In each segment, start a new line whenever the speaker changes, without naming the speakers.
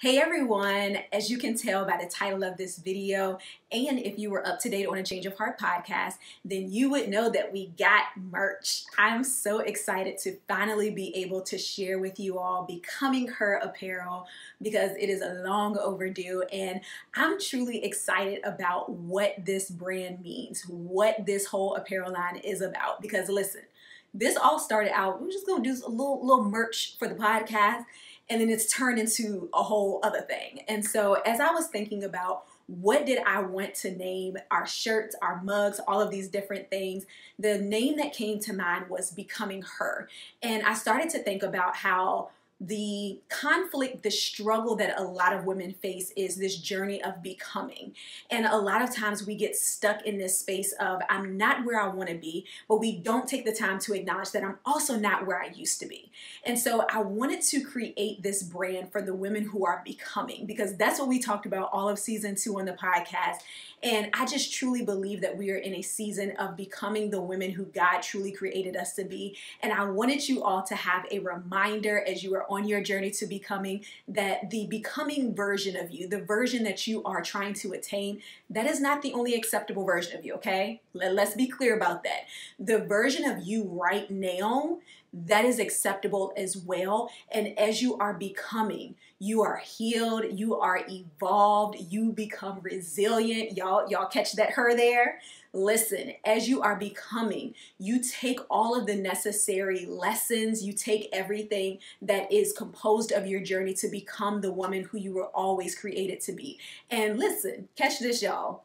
Hey everyone, as you can tell by the title of this video, and if you were up to date on a Change of Heart podcast, then you would know that we got merch. I'm so excited to finally be able to share with you all Becoming Her apparel because it is a long overdue, and I'm truly excited about what this brand means, what this whole apparel line is about. Because listen, this all started out, we're just gonna do a little, little merch for the podcast and then it's turned into a whole other thing. And so as I was thinking about what did I want to name our shirts, our mugs, all of these different things, the name that came to mind was Becoming Her. And I started to think about how the conflict, the struggle that a lot of women face is this journey of becoming. And a lot of times we get stuck in this space of, I'm not where I want to be, but we don't take the time to acknowledge that I'm also not where I used to be. And so I wanted to create this brand for the women who are becoming, because that's what we talked about all of season two on the podcast. And I just truly believe that we are in a season of becoming the women who God truly created us to be. And I wanted you all to have a reminder as you are on your journey to becoming that the becoming version of you, the version that you are trying to attain, that is not the only acceptable version of you, okay? Let's be clear about that. The version of you right now that is acceptable as well. And as you are becoming, you are healed, you are evolved, you become resilient. Y'all, y'all catch that her there? Listen, as you are becoming, you take all of the necessary lessons, you take everything that is composed of your journey to become the woman who you were always created to be. And listen, catch this, y'all.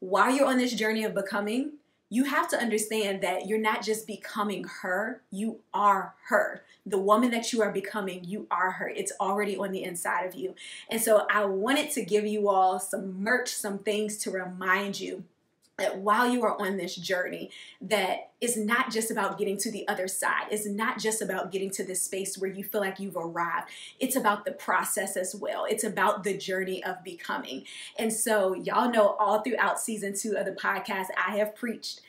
While you're on this journey of becoming, you have to understand that you're not just becoming her, you are her. The woman that you are becoming, you are her. It's already on the inside of you. And so I wanted to give you all some merch, some things to remind you that while you are on this journey that is not just about getting to the other side. It's not just about getting to this space where you feel like you've arrived. It's about the process as well. It's about the journey of becoming. And so y'all know all throughout season two of the podcast i have preached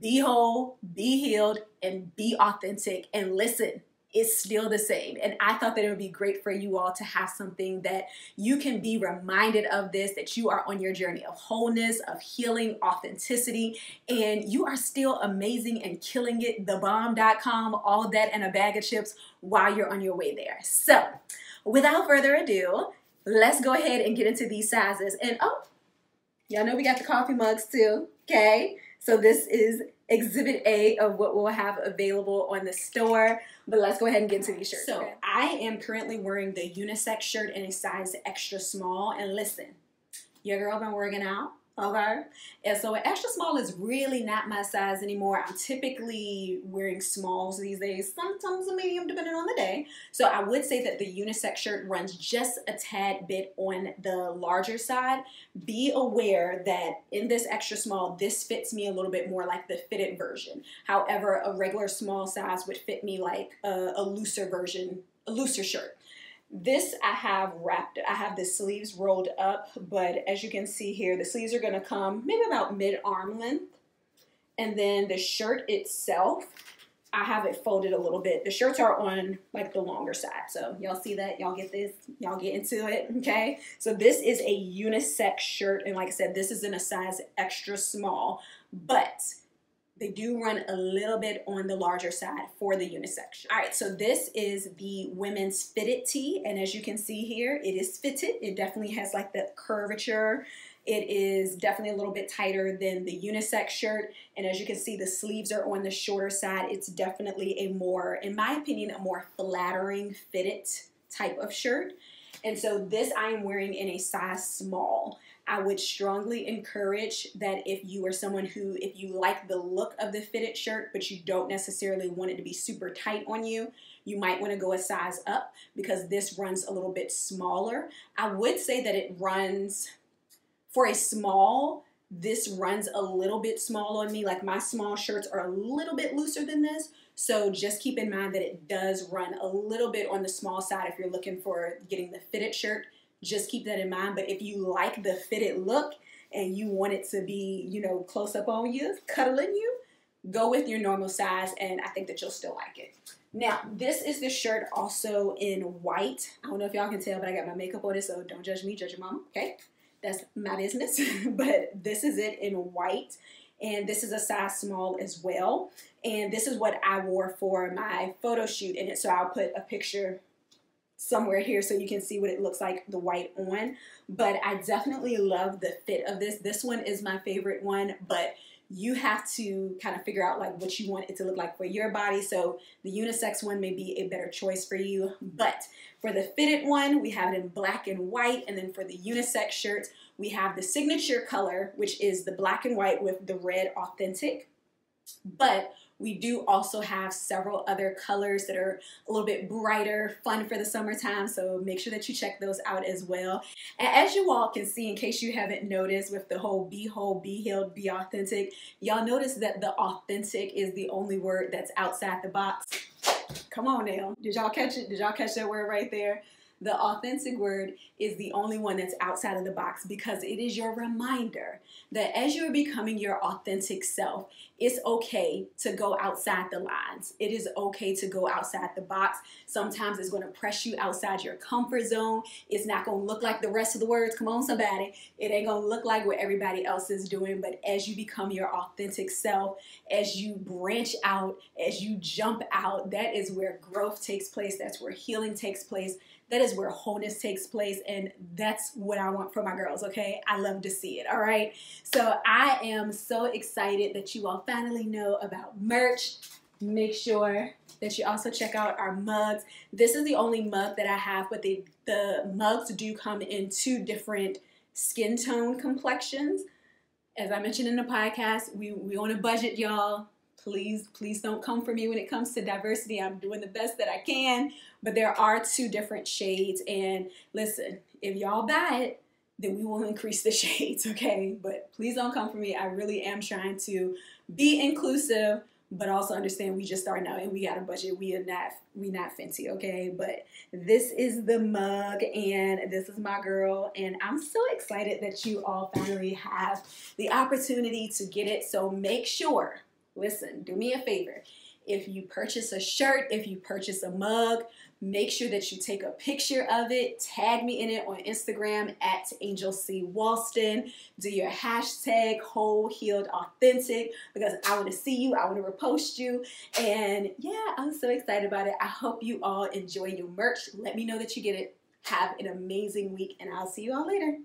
be whole be healed and be authentic and listen is still the same. And I thought that it would be great for you all to have something that you can be reminded of this, that you are on your journey of wholeness, of healing, authenticity, and you are still amazing and killing it. Thebomb.com, all that and a bag of chips while you're on your way there. So, without further ado, let's go ahead and get into these sizes. And oh, y'all know we got the coffee mugs too, okay? So this is exhibit A of what we'll have available on the store. But let's go ahead and get into these shirts. So okay. I am currently wearing the unisex shirt in a size extra small. And listen, your girl been working out. Okay. And so an extra small is really not my size anymore. I'm typically wearing smalls these days, sometimes a medium depending on the day. So I would say that the unisex shirt runs just a tad bit on the larger side. Be aware that in this extra small, this fits me a little bit more like the fitted version. However, a regular small size would fit me like a, a looser version, a looser shirt. This I have wrapped, I have the sleeves rolled up, but as you can see here, the sleeves are gonna come maybe about mid-arm length. And then the shirt itself, I have it folded a little bit. The shirts are on like the longer side. So y'all see that? Y'all get this? Y'all get into it, okay? So this is a unisex shirt. And like I said, this is in a size extra small, but they do run a little bit on the larger side for the unisex. All right, so this is the women's fitted tee, and as you can see here, it is fitted. It definitely has like the curvature. It is definitely a little bit tighter than the unisex shirt, and as you can see, the sleeves are on the shorter side. It's definitely a more, in my opinion, a more flattering fitted type of shirt. And so this I am wearing in a size small. I would strongly encourage that if you are someone who, if you like the look of the fitted shirt, but you don't necessarily want it to be super tight on you, you might want to go a size up because this runs a little bit smaller. I would say that it runs for a small, this runs a little bit small on me. Like my small shirts are a little bit looser than this. So just keep in mind that it does run a little bit on the small side if you're looking for getting the fitted shirt just keep that in mind. But if you like the fitted look and you want it to be, you know, close up on you, cuddling you, go with your normal size, and I think that you'll still like it. Now, this is the shirt also in white. I don't know if y'all can tell, but I got my makeup on it, so don't judge me, judge your mama, okay? That's my business. but this is it in white. And this is a size small as well. And this is what I wore for my photo shoot in it. So I'll put a picture somewhere here so you can see what it looks like the white on but I definitely love the fit of this this one is my favorite one but you have to kind of figure out like what you want it to look like for your body. So the unisex one may be a better choice for you. But for the fitted one, we have it in black and white. And then for the unisex shirts, we have the signature color, which is the black and white with the red authentic. But we do also have several other colors that are a little bit brighter, fun for the summertime, so make sure that you check those out as well. And as you all can see, in case you haven't noticed with the whole be whole, be healed, be authentic, y'all notice that the authentic is the only word that's outside the box. Come on now. Did y'all catch it? Did y'all catch that word right there? The authentic word is the only one that's outside of the box because it is your reminder that as you're becoming your authentic self, it's okay to go outside the lines. It is okay to go outside the box. Sometimes it's going to press you outside your comfort zone. It's not going to look like the rest of the words. Come on, somebody. It ain't going to look like what everybody else is doing. But as you become your authentic self, as you branch out, as you jump out, that is where growth takes place. That's where healing takes place that is where wholeness takes place and that's what I want for my girls, okay? I love to see it, all right? So I am so excited that you all finally know about merch. Make sure that you also check out our mugs. This is the only mug that I have, but the, the mugs do come in two different skin tone complexions. As I mentioned in the podcast, we, we on a budget, y'all please please don't come for me when it comes to diversity. I'm doing the best that i can but there are two different shades. And listen if y'all buy it then we will increase the shades okay? But please don't come for me. I really am trying to be inclusive but also understand we just starting out and we got a budget. We are not we not fancy okay? But this is the mug and this is my girl and i'm so excited that you all finally have the opportunity to get it. So make sure listen, do me a favor. If you purchase a shirt, if you purchase a mug, make sure that you take a picture of it, tag me in it on Instagram at Angel C. Walston. Do your hashtag whole healed authentic because I want to see you, I want to repost you. And yeah, I'm so excited about it. I hope you all enjoy your merch. Let me know that you get it. Have an amazing week, and I'll see you all later.